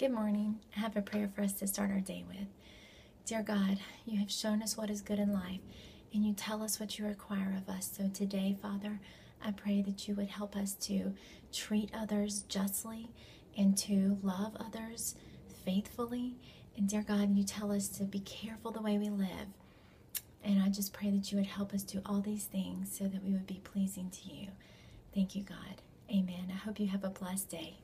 Good morning. I have a prayer for us to start our day with. Dear God, you have shown us what is good in life, and you tell us what you require of us. So today, Father, I pray that you would help us to treat others justly and to love others faithfully. And dear God, you tell us to be careful the way we live. And I just pray that you would help us do all these things so that we would be pleasing to you. Thank you, God. Amen. I hope you have a blessed day.